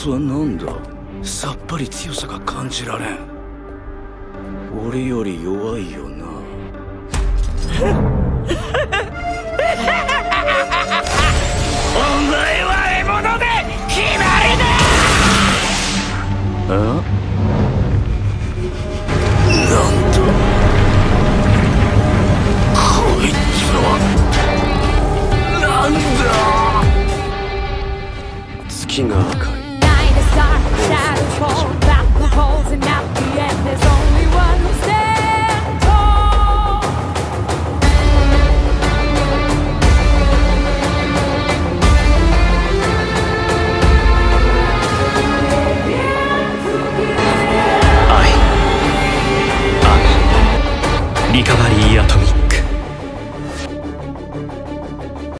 つは何だ？さっぱり強さが感じられん。俺より弱いよな。お前は獲物で決まりだ！あなんと。こいつはなんだ？月が赤いリカバリーアトミッ